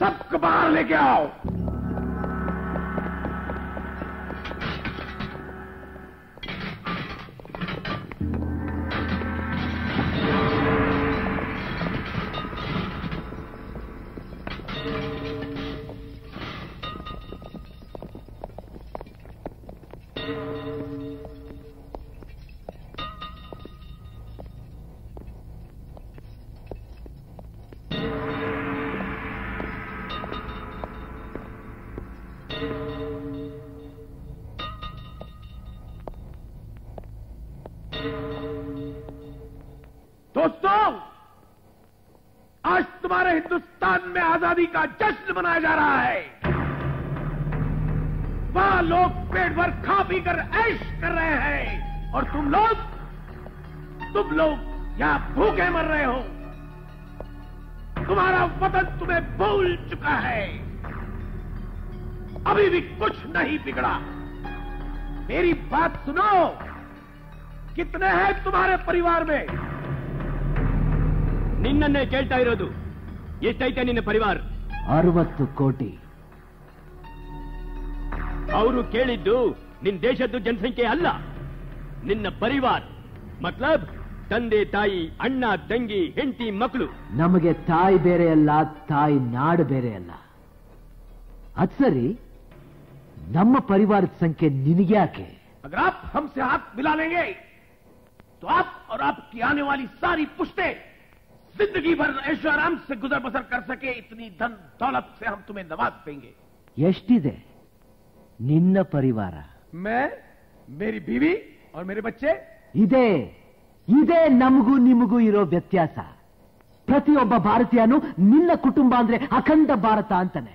सब कबाड़ लेके आओ। दोस्तों, आज तुम्हारे हिंदुस्तान में आज़ादी का जश्न मनाया जा रहा है। वहाँ लोग पेट भर खा पी कर ऐश कर रहे हैं। और तुम लोग तुम लोग यहाँ भूखे मर रहे हो। तुम्हारा वतन तुम्हें भूल चुका है। अभी भी कुछ नहीं बिगड़ा मेरी बात सुनो कितने हैं तुम्हारे परिवार में ನಿನ್ನನ್ನೇ ಕೇಳ್ತಾ ಇರೋದು ಎಷ್ಟೈತೆ ನಿನ್ನ ಪರಿವಾರ ಅರವತ್ತು ಕೋಟಿ ಅವರು ಕೇಳಿದ್ದು ನಿನ್ ದೇಶದ್ದು ಜನಸಂಖ್ಯೆ ಅಲ್ಲ ನಿನ್ನ ಪರಿವಾರ ಮತ್ಲಬ್ ತಂದೆ ತಾಯಿ ಅಣ್ಣ ತಂಗಿ ಹೆಂಡತಿ ಮಕ್ಕಳು ನಮಗೆ ತಾಯಿ ಬೇರೆ ಅಲ್ಲ ತಾಯಿ ನಾಡು ಬೇರೆ ಅಲ್ಲ ಅದ್ ಸರಿ ನಮ್ಮ ಪರಿವಾರದ ಸಂಖ್ಯೆ ನಿನಗೆ ಯಾಕೆ अगर आप हमसे हाथ मिला लेंगे तो आप और आपकी आने वाली सारी पुश्ते जिंदगी भर ऐशो आराम से गुजर बसर कर सके इतनी धन दौलत से हम तुम्हें नवाज देंगे ಎಷ್ಟಿದೆ ನಿನ್ನ ಪರಿವಾರ मैं मेरी बीवी और मेरे बच्चे ಇದೆ ಇದೇ ನಮಗೂ ನಿಮಗೂ ಇರೋ ವ್ಯತ್ಯಾಸ ಪ್ರತಿಯೊಬ್ಬ ಭಾರತೀಯನು ನಿನ್ನ ಕುಟುಂಬ ಅಂದ್ರೆ ಅಖಂಡ ಭಾರತ ಅಂತಾನೆ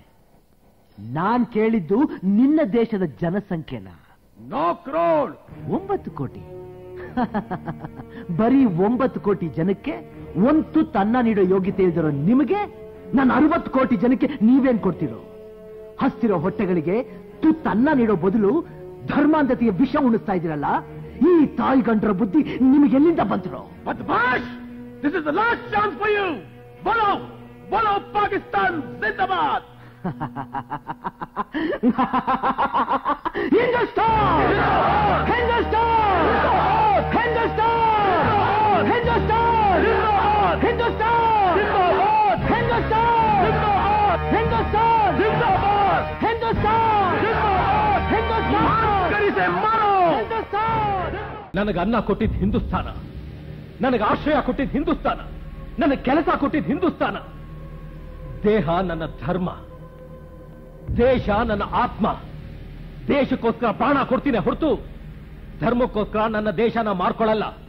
ನಾನ್ ಕೇಳಿದ್ದು ನಿನ್ನ ದೇಶದ ಜನಸಂಖ್ಯೆನ? ನೋ ಕ್ರೋಡ್. ಒಂಬತ್ತು ಕೋಟಿ. ಬರೀ ಒಂಬತ್ತು ಕೋಟಿ ಜನಕ್ಕೆ ಒಂದು ತನ್ನ ಅನ್ನ ನೀಡೋ ಯೋಗ್ಯತೆ ಇಲ್ದಿರೋ ನಿಮಗೆ ನಾನು ಅರವತ್ತು ಕೋಟಿ ಜನಕ್ಕೆ ನೀವೇನ್ ಕೊಡ್ತಿರೋ? ಹಸ್ತಿರೋ ಹೊಟ್ಟೆಗಳಿಗೆ ತು ತನ್ನ ನೀಡೋ ಬದಲು ಧರ್ಮಾಂಧತೆಯ ವಿಷ ಉಣಿಸ್ತಾ ಇದ್ದೀರಲ್ಲ ಈ ತಾಯಿ ಗಂಡರ ಬುದ್ಧಿ ನಿಮಗೆ ಎಲ್ಲಿಂದ ಬಂತರೋ? ಲಾಸ್ಟ್ ಚಾನ್ಸ್ ಫಾರ್ ಯು ಬಲೋ ಬಲೋ ಪಾಕಿಸ್ತಾನ್ ಜಿಂದಾಬಾದ್ हिंदुस्तान हिंदुस्तान हिंदुस्तान हिंदुस्तान हिंदुस्तान हिंदुस्तान हिंदुस्तान जिंदाबाद हिंदुस्तान जिंदाबाद हिंदुस्तान करिसे मारो हिंदुस्तान ನನಗೆ ಅನ್ನ ಕೊಟ್ಟಿದ್ದು ಹಿಂದೂಸ್ತಾನ ನನಗೆ ಆಶ್ರಯ ದೇಶ ನನ್ನ ಆತ್ಮ. ದೇಶಕ್ಕೋಸ್ಕರ ಪ್ರಾಣ ಕೊಡ್ತೀನಿ ಹೊರತು ಧರ್ಮಕ್ಕೋಸ್ಕರ ನನ್ನ ದೇಶನ ಮಾರ್ಕೊಳ್ಳಲ್ಲ.